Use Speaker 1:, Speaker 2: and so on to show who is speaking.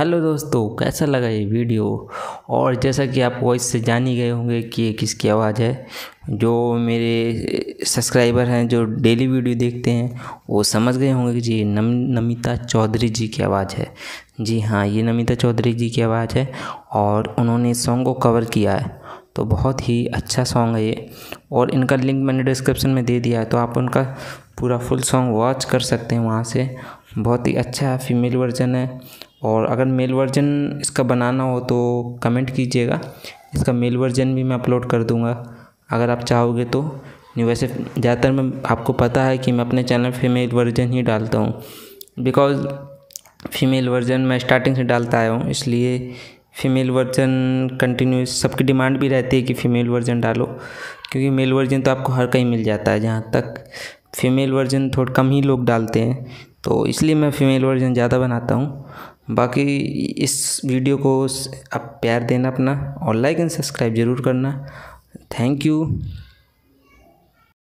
Speaker 1: Hello दोस्तों, कैसा लगा ये वीडियो? और जैसा कि आप वॉइस से जान ही गए होंगे कि ये किसकी आवाज़ है, जो मेरे सब्सक्राइबर हैं, जो डेली वीडियो देखते हैं, वो समझ गए होंगे कि जी नम, नमिता चौधरी जी की आवाज़ है। जी हाँ ये नमिता चौधरी जी की आवाज़ है और उन्होंने सॉन्ग को कवर किया है। तो बहुत ही अच्छा सॉन्ग है ये। और इनका लिंक मैंने डिस्क्रिप्शन में दे दिया है तो आप उनका पूरा फुल सॉन्ग वॉच कर सकते हैं वहाँ से। बहुत ही अच्छा फीमेल वर्जन है। और अगर मेल वर्जन इसका बनाना हो तो कमेंट कीजिएगा। इसका मेल वर्जन भी मैं अपलोड कर दूँगा। अगर आप चाहोगे तो। नहीं, वैसे ज़्यादातर मैं, आपको पता है कि मैं अपने चैनल फीमेल वर्जन ही डालता हूँ। बिकॉज़ फीमेल वर्जन मैं स्टार्टिंग से डालता आया हूँ, इसलिए फ़ीमेल वर्जन कंटिन्यूस, सबकी डिमांड भी रहती है कि फ़ीमेल वर्जन डालो। क्योंकि मेल वर्जन तो आपको हर कहीं मिल जाता है जहाँ तक। फ़ीमेल वर्जन थोड़ा कम ही लोग डालते हैं। तो इसलिए मैं फ़ीमेल वर्जन ज़्यादा बनाता हूँ। बाकी इस वीडियो को आप प्यार देना अपना और लाइक एंड सब्सक्राइब ज़रूर करना। Thank you